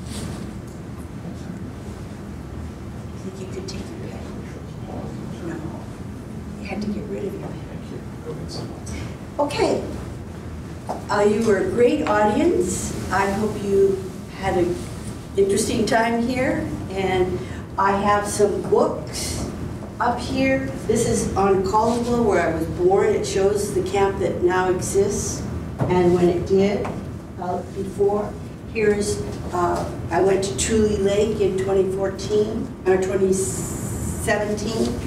You think you could take your pet? No. You had to get rid of your pet. Okay. Uh, you were a great audience. I hope you had an interesting time here. And I have some books up here. This is on Columbo, where I was born. It shows the camp that now exists and when it did uh, before. Here's, uh, I went to Tule Lake in 2014, or 2017,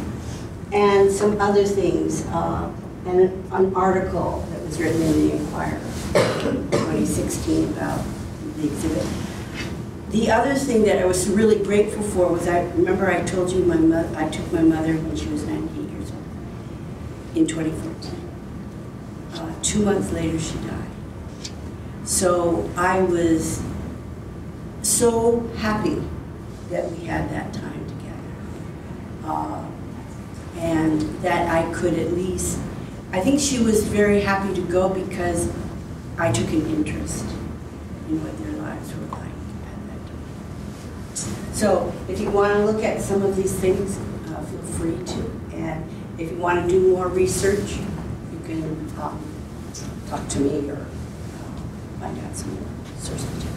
and some other things, uh, and an- an article that was written in the Inquirer in 2016 about the exhibit. The other thing that I was really grateful for was, I remember I told you my mother, I took my mother when she was 98 years old in 2014. Uh, Two months later, she died. So I was so happy that we had that time together. Uh, And that I could at least, I think she was very happy to go because I took an interest in what their lives were like at that time. So if you want to look at some of these things, uh, feel free to. And if you want to do more research, you can um, talk to me or uh, find out some more source material.